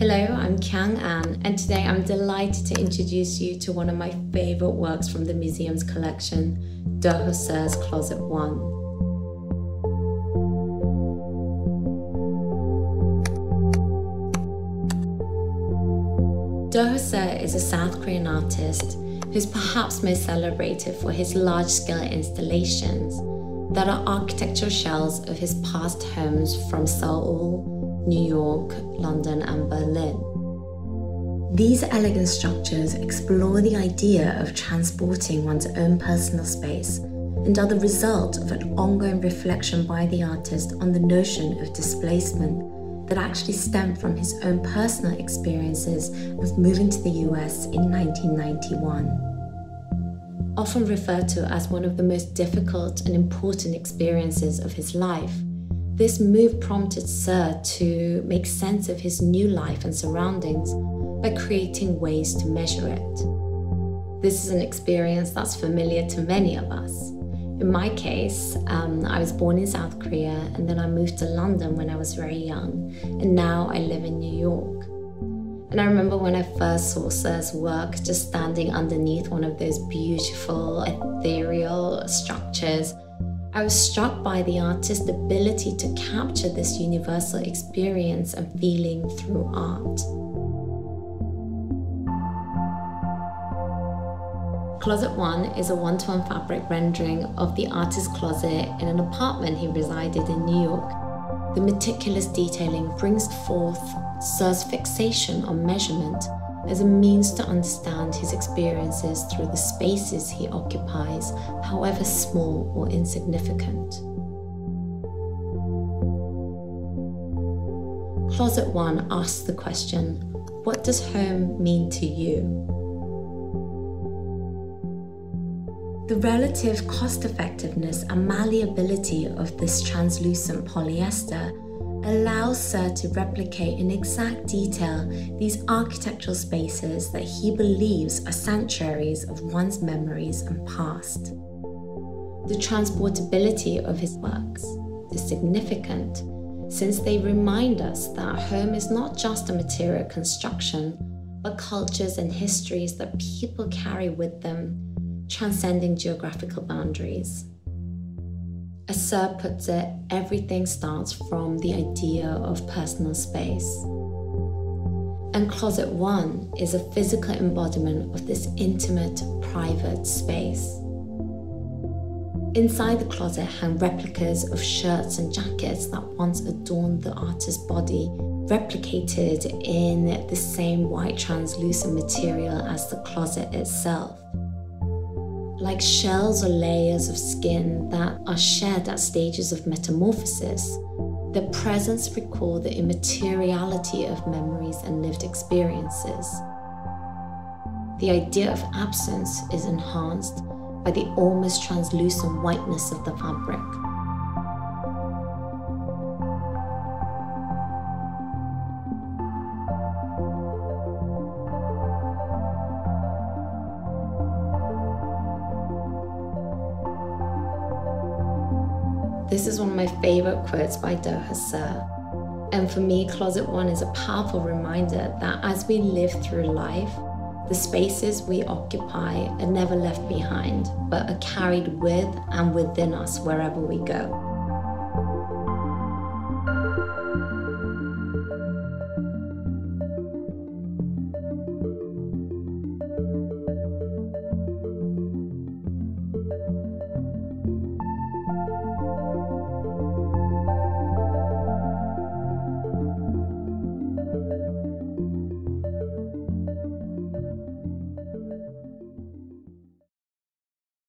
Hello, I'm Kyung An, and today I'm delighted to introduce you to one of my favorite works from the museum's collection, Do Ho Suh's Closet One. De Husser is a South Korean artist who's perhaps most celebrated for his large scale installations that are architectural shells of his past homes from Seoul, New York, London, and Berlin. These elegant structures explore the idea of transporting one's own personal space and are the result of an ongoing reflection by the artist on the notion of displacement that actually stemmed from his own personal experiences of moving to the US in 1991. Often referred to as one of the most difficult and important experiences of his life, this move prompted Suh to make sense of his new life and surroundings by creating ways to measure it. This is an experience that's familiar to many of us. In my case, um, I was born in South Korea and then I moved to London when I was very young, and now I live in New York. And I remember when I first saw Suh's work, just standing underneath one of those beautiful ethereal structures I was struck by the artist's ability to capture this universal experience and feeling through art. Closet One is a one to one fabric rendering of the artist's closet in an apartment he resided in New York. The meticulous detailing brings forth Suh's fixation on measurement as a means to understand his experiences through the spaces he occupies, however small or insignificant. Closet 1 asks the question What does home mean to you? The relative cost effectiveness and malleability of this translucent polyester allows Suh to replicate in exact detail these architectural spaces that he believes are sanctuaries of one's memories and past. The transportability of his works is significant since they remind us that home is not just a material construction, but cultures and histories that people carry with them, transcending geographical boundaries. As Suh puts it, everything starts from the idea of personal space. And Closet One is a physical embodiment of this intimate, private space. Inside the closet hang replicas of shirts and jackets that once adorned the artist's body, replicated in the same white translucent material as the closet itself like shells or layers of skin that are shed at stages of metamorphosis. Their presence recall the immateriality of memories and lived experiences. The idea of absence is enhanced by the almost translucent whiteness of the fabric. This is one of my favorite quotes by Husser. And for me, Closet One is a powerful reminder that as we live through life, the spaces we occupy are never left behind, but are carried with and within us wherever we go.